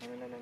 no, no, no.